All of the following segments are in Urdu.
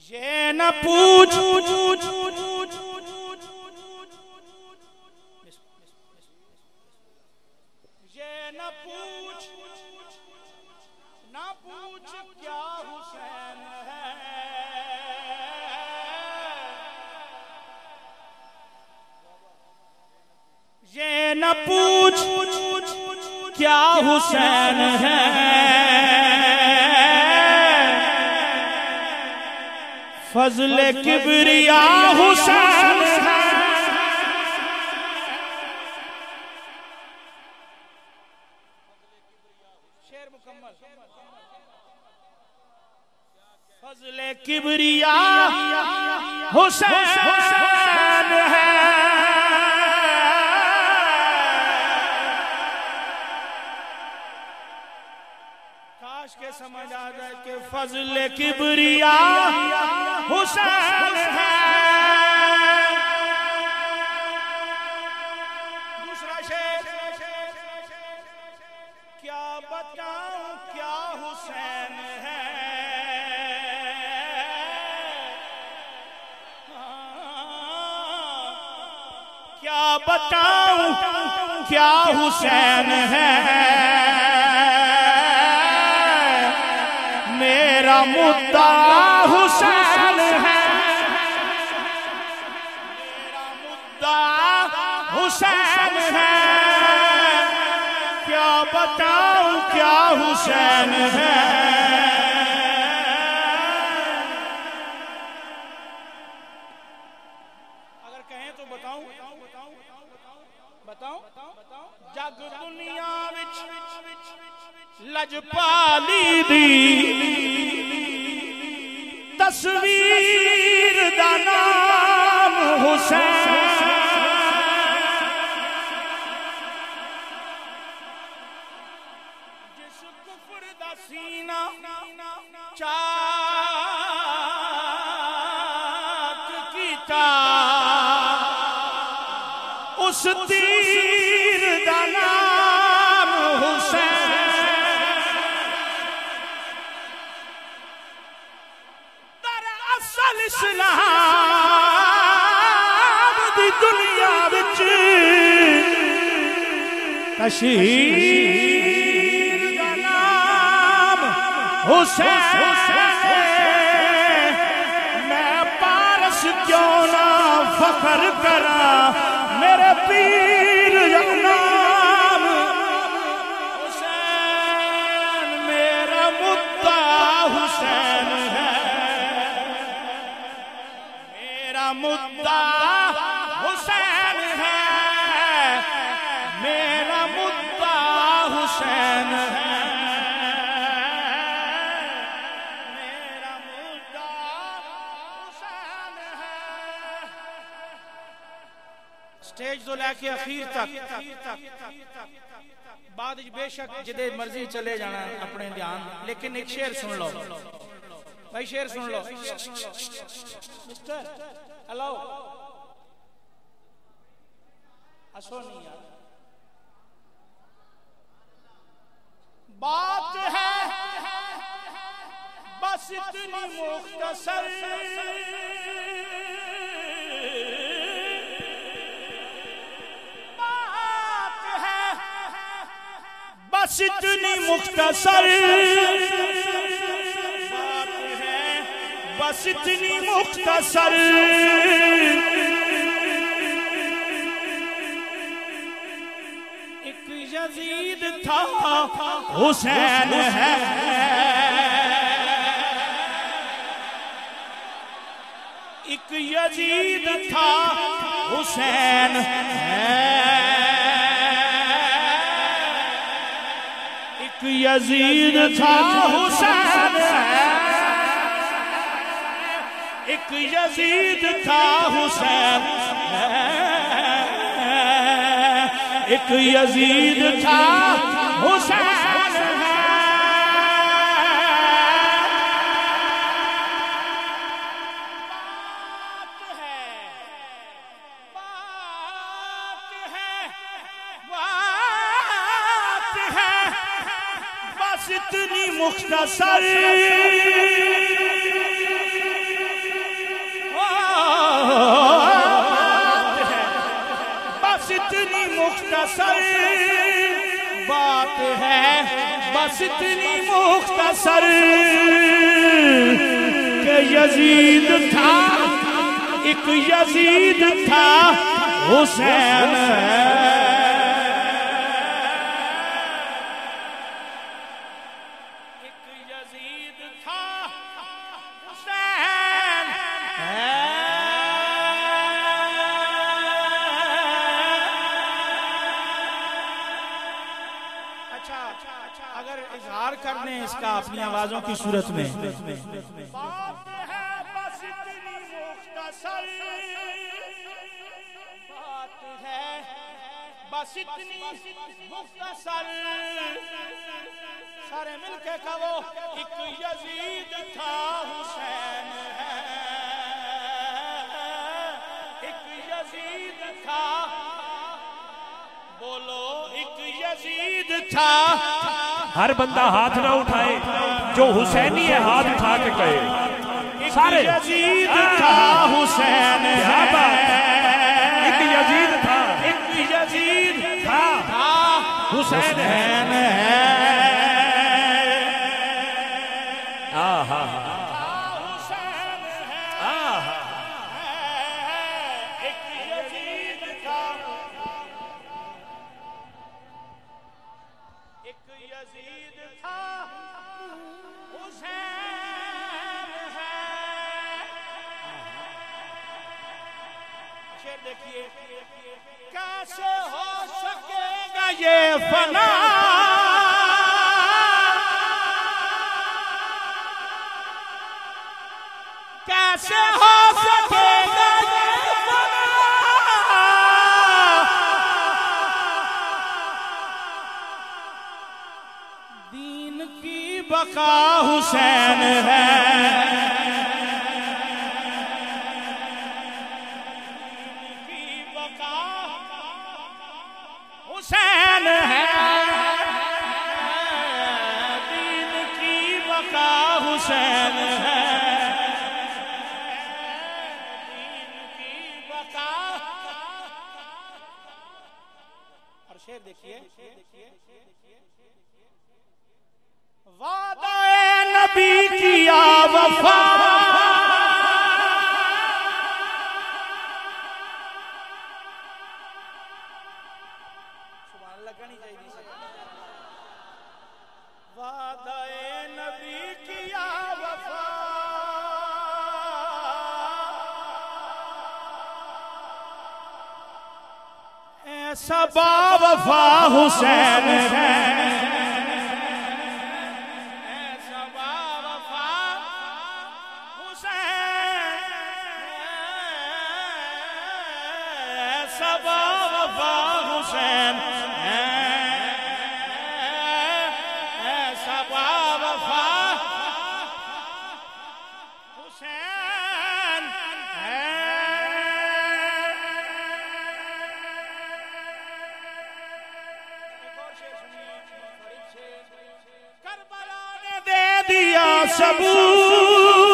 یہ نہ فضل کبریا حسین ہے۔ شیر مکمل۔ فضل کبریا حسین۔ سمجھ آ جائے کہ فضل کبریا حسین ہے۔ دوسرا شیر کیا بتاؤں کیا حسین ہے؟ کیا بتاؤں کیا حسین ہے؟ مدعا حسین ہے۔ حسین ہے۔ کیا بتاؤں کیا حسین ہے۔ اگر کہیں تو بتاؤں۔ بتاؤں۔ جگ دنیا وچ لجپالی دی۔ تصویر دا نام حسین۔ جس کفر دا سینہ چاک کیتا۔ اس تیر دا نام اسلام دی دنیا وچ۔ تشہیر دا نام حسین۔ میں پارس کیوں نہ فخر کرا میرے پیر کے اخیر تک. بعد بے شک جدے مرضی چلے جانا اپنے دھیان، لیکن ایک شعر سن لو۔ بھائی شعر سن لو۔ Mister hello. ہسو نہیں یار۔ بات ہے، بس اتنی مختصر۔ بس اتنی مختصر۔ بات ہے بس اتنی مختصر۔ ایک یزید تھا، حسین ہے۔ ایک یزید تھا، حسین ہے۔ ایک یزید تھا حسین ہے ایک یزید تھا حسین ہے ایک سر بس اتنی مختصر بات ہے، بس اتنی مختصر کہ یزید تھا، ایک یزید تھا، حسین کی صورت میں۔ بس اتنی مختصر۔ سارے مل کے کہو ایک یزید تھا حسین ہے۔ ایک یزید تھا۔ بولو ایک یزید تھا۔ ہر بندہ ہاتھ نہ اٹھائے۔ جو حسینی ہے ہاتھ اٹھا کے کہے۔ سارے۔ یزید تھا۔ حسین کیا بات؟ ہے ایک یزید تھا۔ ایک یزید تھا۔ تھا حسین ہے۔ کیسے ہو سکے گا دین کی بقا حسین ہے۔ وفا کیا وفا حسین ہے نے دے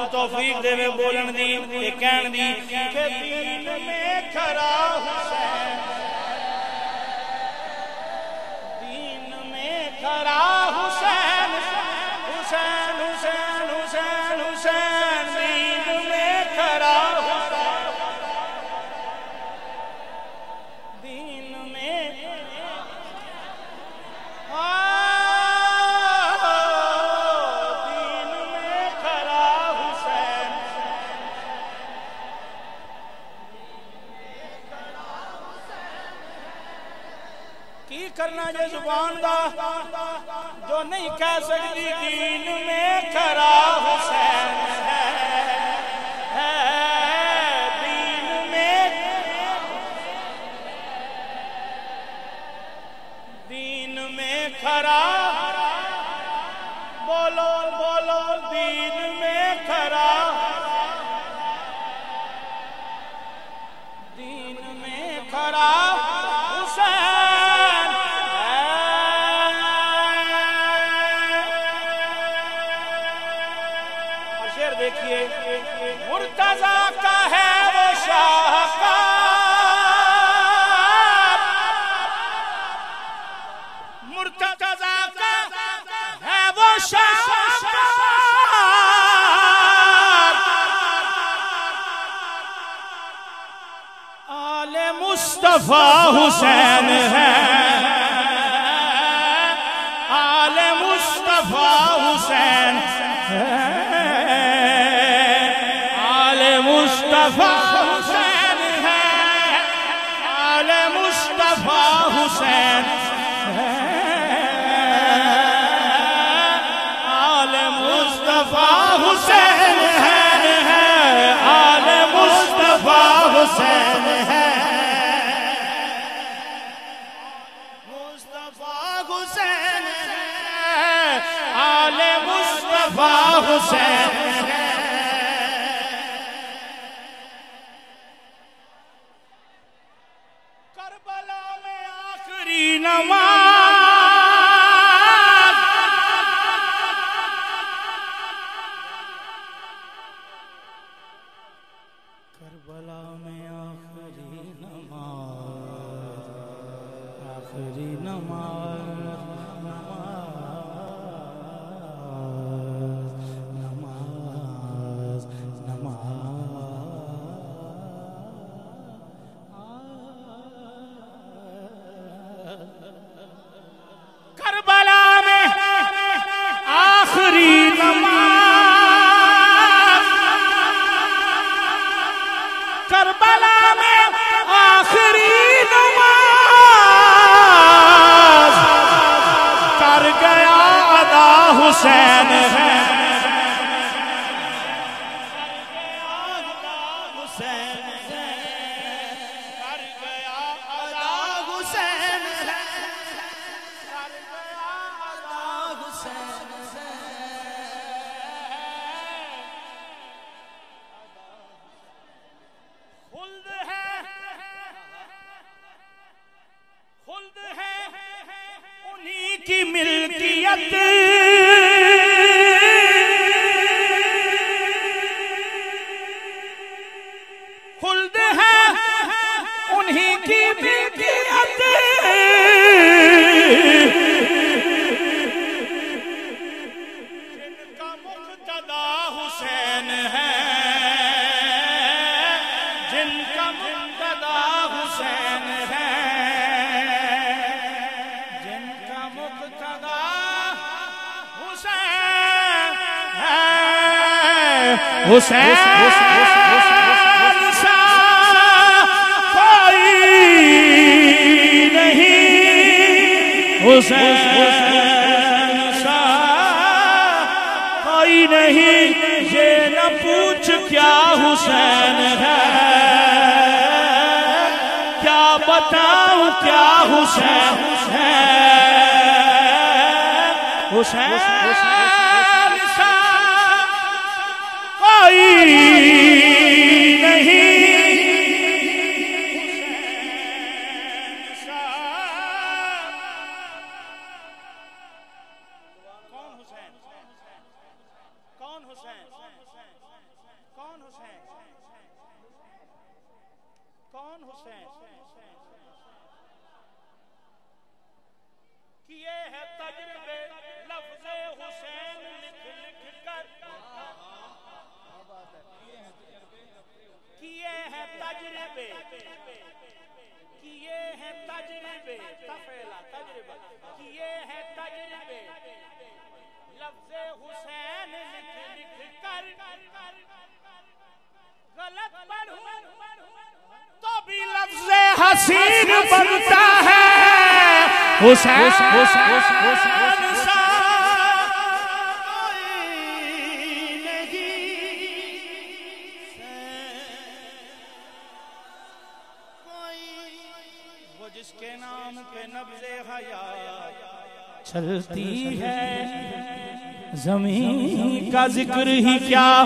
نو توفیق دے میں بولن دی تے کہن دی کہ دین میں کھرا حسین کی کرنا یہ زبان دا جو نہیں کہہ سکتی دین میں کھرا حسین۔ دیکھیے، مرتضی کا ہے وہ شاہکار مرتضی کا ہے وہ شاہکار آل مصطفیٰ حسین ہے۔ آل مصطفیٰ حسین مصطفیٰ حسین ہے۔ آل مصطفیٰ حسین ہے۔ آل مصطفیٰ حسین ہے۔ آل مصطفیٰ حسین নামা கையத்து حسین سا کوئی نہیں حسین سا کوئی نہیں یہ نہ پوچھ کیا حسین ہے کیا بتاؤں کیا حسین ہے حسین کوئی حسین بنتا ہے حسین جس کے نام پہ حیات چلتی ہے زمین کا ذکر ہی کیا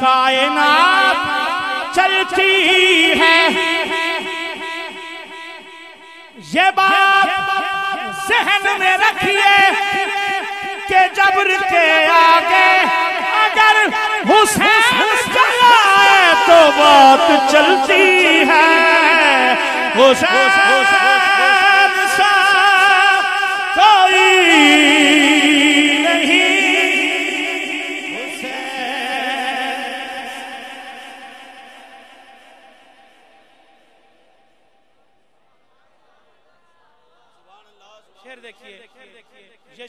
کائنات چلتی ہے یہ بات ذہن میں رکھیے کہ جبر کے آگے، اگر حسین چلائے تو بات چلتی ہے۔ حسین۔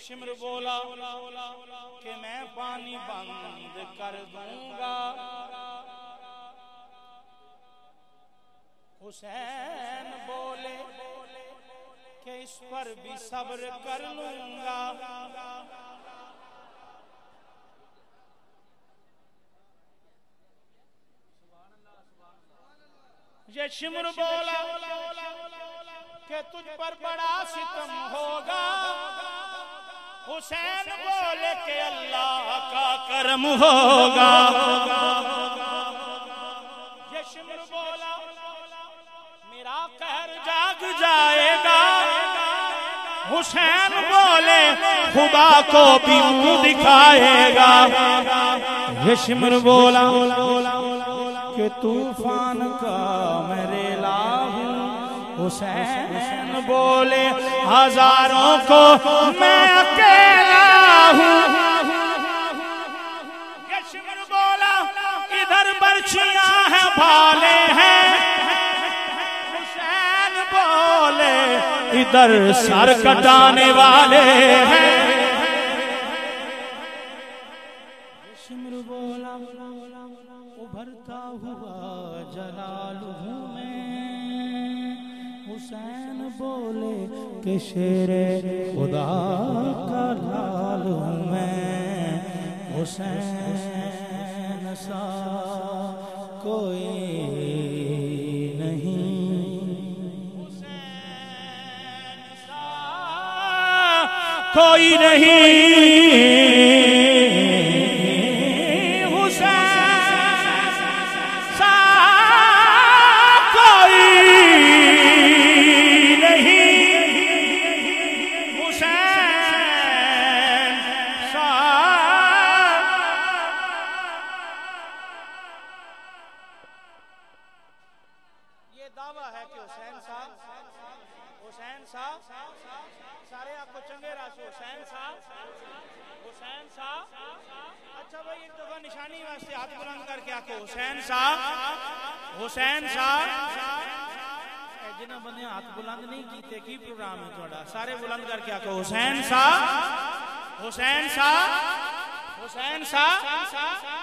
شمر بولا کہ میں پانی بند کر دوں گا۔ حسین بولے کہ اس پر بھی صبر کر لوں گا۔ یہ شمر بولا کہ تجھ پر بڑا ستم ہوگا۔ حسین بولے کہ اللہ کا کرم ہوگا. یہ بولا، میرا قہر جاگ جائے گا. حسین بولے، خدا کو بھی منہ دکھائے گا. یہ شمر بولا، کہ طوفان کا میرے ہوں. حسین بولے، ہزاروں کو میں اکیلا ہوں۔ کشمر بولا، ادھر برچیاں ہیں، بھالے ہیں۔ حسین بولے، ادھر سر کٹانے والے ہیں۔ بولے کہ شیر خدا کا لال ہوں میں۔ حسین سا کوئی نہیں۔ حسین سا کوئی نہیں۔ آکو حسین صاحب حسین صاحب۔ جنہ بندے ہاتھ بلند نہیں کیتے کی پروگرام ہے تھوڑا سارے بلند کر کے آکو حسین صاحب حسین صاحب حسین صاحب۔